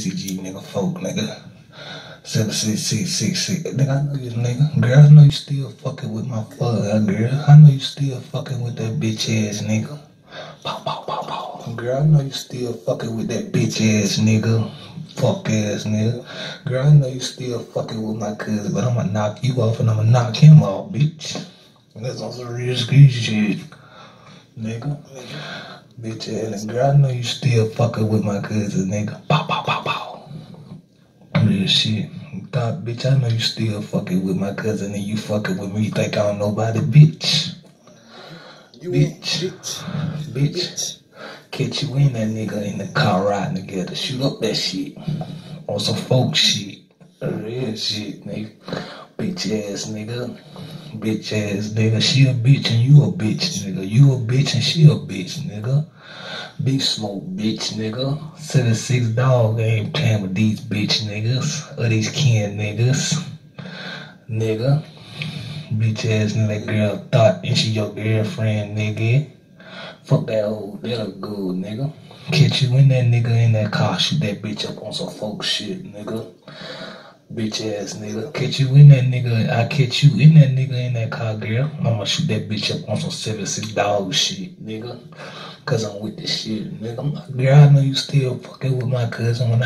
CG nigga, folk nigga. Seven six six six six. Nigga, I know you nigga. Girl, I know you still fucking with my fuck girl. I know you still fucking with that bitch ass nigga. Pow pow pow pow. Girl, I know you still fucking with that bitch ass nigga. Fuck ass nigga. Girl, I know you still fucking with my cousin, but I'ma knock you off and I'ma knock him off, bitch. And that's some real ski shit. Nigga. Bitch ass girl, I know you still fucking with my cousin, nigga. Pow. Real shit. Thought, bitch, I know you still fucking with my cousin and you fucking with me. You think I don't know about it, bitch. You Bitch. bitch. Bitch. Bitch. Catch you in that nigga in the car riding together. Shoot up that shit. On some folk shit. Real shit, nigga. Bitch ass nigga. Bitch ass nigga. She a bitch and you a bitch, nigga. You a bitch and she a bitch, nigga. Big smoke, bitch, nigga. Seven six dog ain't playing with these bitch niggas. Or these kin niggas. Nigga. Bitch ass nigga girl thought and she your girlfriend, nigga. Fuck that old, that look good, nigga. Catch you in that nigga in that car, shoot that bitch up on some folk shit, nigga. Bitch ass nigga. Catch you in that nigga, I catch you in that nigga in that car, girl. I'ma shoot that bitch up on some 76 dog shit, nigga. Cause I'm with this shit, nigga. Girl, I know you still fucking with my cousin when